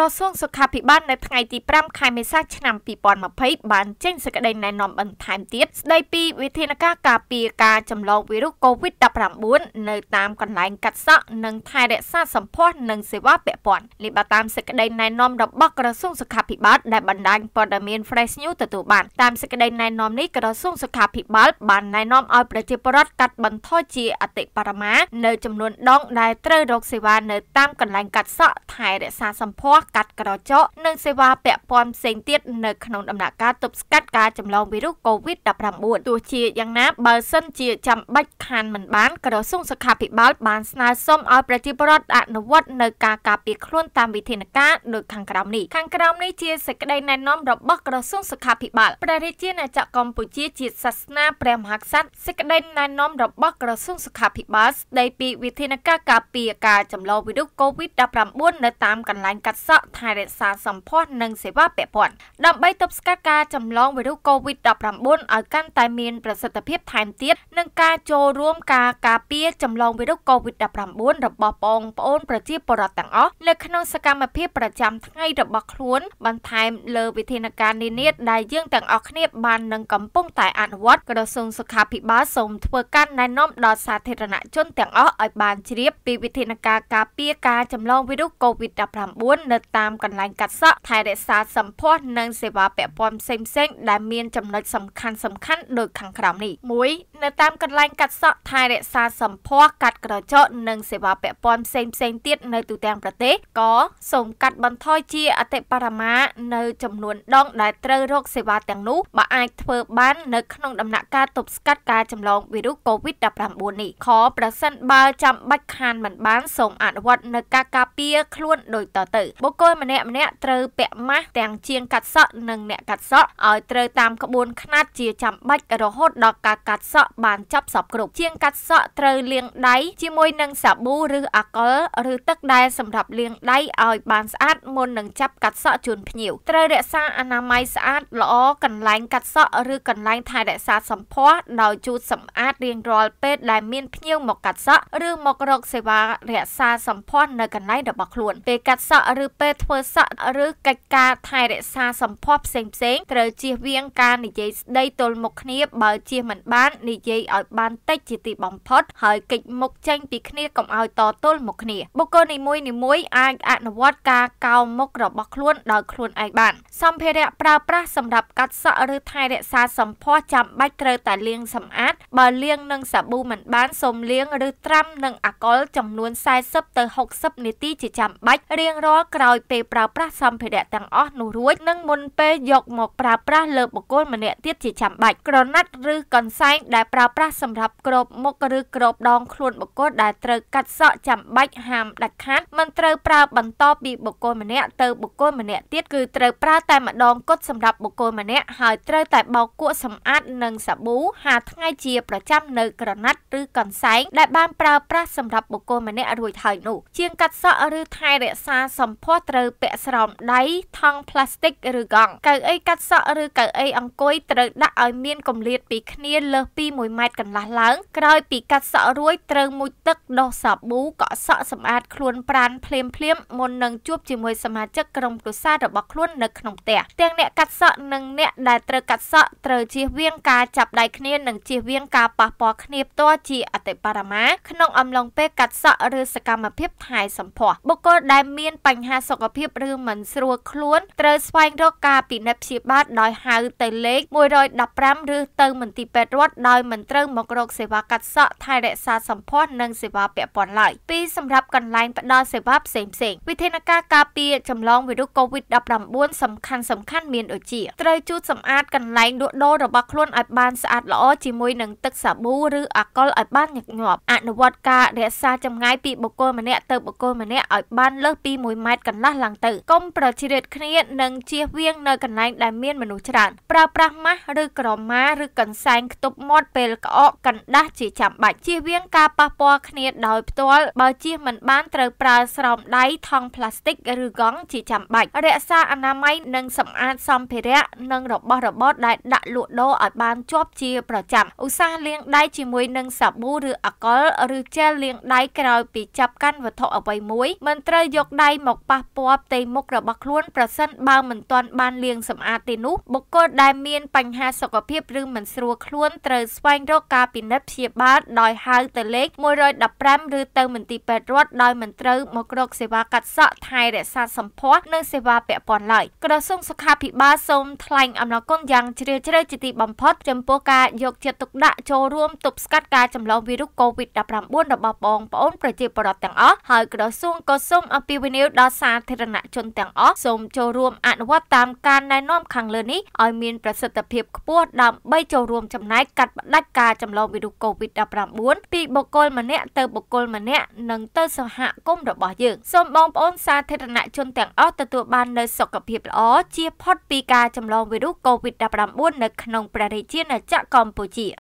ក្រសួងសុខាភិបាលនៅថ្ងៃទី5ខែមេសាឆ្នាំ2020បានចេញសេចក្តីណែនាំបន្ថែមទៀតស្តីពីវិធានការការពារការចម្លងវីរុស COVID-19 នៅតាមកន្លែងកាត់សក់និងថែរក្សាសម្ផស្សនិងសេវាពាក់ព័ន្ធនេះបើតាមសេចក្តីណែនាំរបស់ក្រសួងសុខាភិបាលដែលបណ្ដាញព័ត៌មាន Fresh News ទទួលបានតាមសេចក្តីណែនាំនេះក្រសួងសុខាភិបាលបានណែនាំឲ្យប្រជាពលរដ្ឋកាត់បន្ថយជាអតិបរមានៅចំនួនដងដែលត្រូវរកសេវានៅតាមកន្លែងកាត់សក់ថែរក្សាសម្ផស្សកាត់ក្រចកនិងសេវាពាក់ព័ន្ធផ្សេងទៀតនៅក្នុងដំណាក់កាលទប់ស្កាត់ការចម្លងវីរុស COVID-19 ទោះជាយ៉ាងណាបើសិនជាចាំបាច់ខានមិនបានក្រសួងសុខាភិបាលបានស្នើសុំឲ្យប្រជាពលរដ្ឋអនុវត្តនៅការការពារខ្លួនតាមវិធានការដូចខាងក្រោមនេះខាងក្រោមនេះជាសេចក្តីណែនាំរបស់ក្រសួងសុខាភិបាលព្រះរាជាណាចក្រកម្ពុជាជាតិសាសនាព្រះមហាក្សត្រសេចក្តីណែនាំរបស់ក្រសួងសុខាភិបាលស្តីពីវិធានការការពារការចម្លងវីរុស COVID-19 នៅតាមកន្លែងកាត់សក់ថែរក្សាសម្ផស្សនិងសេវាពាក់ព័ន្ធដើម្បីទប់ស្កាត់ការចម្លងវីរុស COVID-19 ឲ្យកាន់តែមានប្រសិទ្ធភាពថែមទៀតនិងការចូលរួមការការពារចម្លងវីរុស COVID-19 របស់បងប្អូនប្រជាពលរដ្ឋទាំងអស់នៅក្នុងសកម្មភាពប្រចាំថ្ងៃរបស់ខ្លួនបន្ថែមលើវិធានការនានាដែលយើងទាំងអស់គ្នាបាននឹងកំពុងតែអនុវត្តក្រសួងសុខាភិបាលសូមធ្វើការណែនាំដល់សាធារណជនទាំងអស់ឲ្យបានជ្រាបពីវិធានការការពារការចម្លងវីរុស COVID-19 នៅតាមកន្លែងកាត់សក់ថែរក្សាសម្ផស្សនិងសេវាពាក់ព័ន្ធផ្សេងៗដែលមានចំណុចសំខាន់សំខាន់ដូចខាងក្រោមនេះ1នៅតាមកន្លែងកាត់សក់ថែរក្សាសម្ផស្សកាត់ក្រចកនិងសេវាពាក់ព័ន្ធផ្សេងផ្សេងទៀតនៅទូទាំងប្រទេសក៏សូមកាត់បន្ថយជាអតិបរមានៅចំនួនដងដែលត្រូវរកសេវាទាំងនោះបើអាចធ្វើបាននៅក្នុងដំណាក់កាលទប់ស្កាត់ការចម្លងវីរុស COVID-19 នេះខប្រសិនបើចាំបាច់ខានមិនបានសូមអនុវត្តនៅការការពារខ្លួនដូចតទៅបុគ្គលម្នាក់ម្នាក់ត្រូវពាក់ម៉ាស់ទាំងជាងកាត់សក់និងអ្នកកាត់សក់ឲ្យត្រូវតាមក្បួនខ្នាតជាចាំបាច់រហូតដល់ការកាត់សក់បានចប់សពគ្រប់ជាងកាត់សក់ត្រូវលាងដៃជាមួយនឹងសាប៊ូឬអាល់កុលឬទឹកដែលសម្រាប់លាងដៃឲ្យបានស្អាតមុននឹងចាប់កាត់សក់ជូនភ្ញៀវត្រូវរក្សាអនាម័យស្អាតល្អកន្លែងកាត់សក់ឬកន្លែងថែរក្សាសម្ផស្សដោយជូតសម្អាតរៀងរាល់ពេលដែលមានភ្ញៀវមកកាត់សក់ឬមករកសេវារក្សាសម្ផស្សនៅកន្លែងរបស់ខ្លួនពេលកាត់សក់ឬពេលធ្វើសក់ឬកិច្ចការថែរក្សាសម្ផស្សផ្សេងផ្សេងត្រូវជៀសវាងការនិយាយស្ដីទល់មុខគ្នាបើជៀសមិនបាននិយាយឲ្យបានតិចជាទីបំផុតហើយកិច្ចមុខចេញពីគ្នាកុំឲ្យតទល់មុខគ្នាបុគ្គលនីមួយនីមួយអាចអនុវត្តការកោរមុខរបស់ខ្លួនដោយខ្លួនឯងបានសម្ភារៈប្រើប្រាស់សម្រាប់កាត់សក់ឬថែរក្សាសម្ផស្សចាំបាច់ត្រូវតែលាងសម្អាតបើលាងនឹងសាប៊ូមិនបានសូមលាងឬត្រាំនឹងអាល់កុលចំនួន40ទៅ60នាទីជាចាំបាច់រៀងរាល់ក្រោយពេលប្រើប្រាស់សម្ភារៈទាំងអស់នោះរួចនិងមុនពេលយកមកប្រើប្រាស់លើបុគ្គលម្នាក់ទៀតជាចាំបាច់ក្រណាត់ឬកន្សែងដែលប្រើប្រាស់សម្រាប់គ្របមុខឬគ្របដងខ្លួនបុគ្គលដែលត្រូវកាត់សក់ចាំបាច់ហាមដាច់ខាតមិនត្រូវប្រើបន្តពីបុគ្គលម្នាក់ទៅបុគ្គលម្នាក់ទៀតគឺត្រូវប្រើតែម្ដងគត់សម្រាប់បុគ្គលម្នាក់ហើយត្រូវតែបោកគក់សម្អាតនឹងសាប៊ូហាលថ្ងៃជាប្រចាំនៅក្រណាត់ឬកន្សែងដែលបានប្រើប្រាស់សម្រាប់បុគ្គលម្នាក់រួចហើយនោះជាងកាត់សក់ឬថែរក្សាសម្ផស្សត្រូវពាក់ស្រោមដៃថង់ផ្លាស្ទិកឬកង់កៅអីកាត់សក់ឬកៅអីអង្គុយត្រូវដាក់ឲ្យមានគម្លាតពីគ្នាលើសពី1ម៉ែត្រកន្លះឡើងក្រោយពីកាត់សក់រួចត្រូវមុជទឹកដុសសាប៊ូកក់សក់សម្អាតខ្លួនប្រានភ្លាមភ្លាមមុននឹងជួបជាមួយសមាជិកក្រុមគ្រួសាររបស់ខ្លួននៅក្នុងផ្ទះទាំងអ្នកកាត់សក់និងអ្នកដែលត្រូវកាត់សក់ត្រូវជៀសវាងការចាប់ដៃគ្នានិងជៀសវាងការប៉ះពាល់គ្នាផ្ទាល់ជាអតិបរមាក្នុងអំឡុងពេលកាត់សក់ឬសកម្មភាពថែសម្ផស្សបុគ្គលដែលមានបញ្ហាសុខភាពឬមិនស្រួលខ្លួនត្រូវស្វែងរកការពិនិត្យព្យាបាលដោយហៅទៅលេខ115ឬទៅមន្ទីរពេទ្យរដ្ឋដោយមិនត្រូវមករកសេវាកាត់សក់ថែរក្សាសម្ផស្សនិងសេវាពាក់ព័ន្ធឡើយពីសម្រាប់កន្លែងផ្ដល់សេវាផ្សេងផ្សេងវិធានការការពារចម្លងវីរុស COVID-19 សំខាន់សំខាន់មានដូចជាត្រូវជូតសម្អាតកន្លែងលក់ដូររបស់ខ្លួនឲ្យបានស្អាតល្អជាមួយនឹងទឹកសាប៊ូឬអាល់កុលឲ្យបានញឹកញាប់អនុវត្តការរក្សាចម្ងាយពីបុគ្គលម្នាក់ទៅបុគ្គលម្នាក់ឲ្យបានលើសពី1ម៉ែត្រកន្លះឡើងទៅកុំប្រជ្រៀតគ្នានិងជៀសវាងនៅកន្លែងដែលមានមនុស្សច្រើនប្រើប្រាស់ម៉ាស់ឬក្រមាឬកន្សែងខ្ទប់មាត់ពេលក្អកកណ្ដាស់ជាចាំបាច់ជៀសវាងការប៉ះពាល់គ្នាដោយផ្ទាល់បើជៀសមិនបានត្រូវប្រើស្រោមដៃថង់ផ្លាស្ទិកឬកង់ជាចាំបាច់រក្សាអនាម័យនិងសម្អាតសម្ភារៈនិងរបស់របរដែលដាក់លក់ដូរឲ្យបានជាប់ជាប្រចាំឧស្សាហ៍លាងដៃជាមួយនឹងសាប៊ូឬអាល់កុលឬជែលលាងដៃក្រោយពីចាប់កាន់វត្ថុអ្វីមួយមិនត្រូវយកដៃមកប៉ះពាល់ផ្ទៃមុខរបស់ខ្លួនប្រសិនបើមិនទាន់បានលាងសម្អាតទេនោះបុគ្គលដែលមានបញ្ហាសុខភាពឬមិនស្រួលខ្លួនត្រូវស្វែងរកការពិនិត្យព្យាបាលដោយហៅទៅលេខ115ឬទៅមន្ទីរពេទ្យរដ្ឋដោយមិនត្រូវមករកសេវាកាត់សក់ថែរក្សាសម្ផស្សនិងសេវាពាក់ព័ន្ធឡើយក្រសួងសុខាភិបាលសូមថ្លែងអំណរគុណយ៉ាងជ្រាលជ្រៅជាទីបំផុតចំពោះការយកចិត្តទុកដាក់ចូលរួមទប់ស្កាត់ការចម្លងវីរុស COVID-19 របស់បងប្អូនប្រជាពលរដ្ឋទាំងអស់ហើយក្រសួងក៏សូមអំពាវនាវដល់សាធារណជនទាំងអស់សូមចូលរួមអនុវត្តតាមការណែនាំខាងលើនេះឲ្យមានប្រសិទ្ធភាពខ្ពស់ដើម្បីចូលរួមចំណែកកាត់ផ្តាច់ការចម្លងវីរុស COVID-19 ពីបុគ្គលម្នាក់ទៅបុគ្គលម្នាក់និងទៅសហគមន៍របស់យើងសូមបងប្អូនសាធារណជនទាំងអស់ទទួលបាននូវសុខភាពល្អជៀសផុតពីការចម្លងវីរុស COVID-19 នៅក្នុងព្រះរាជាណាចក្រកម្ពុជា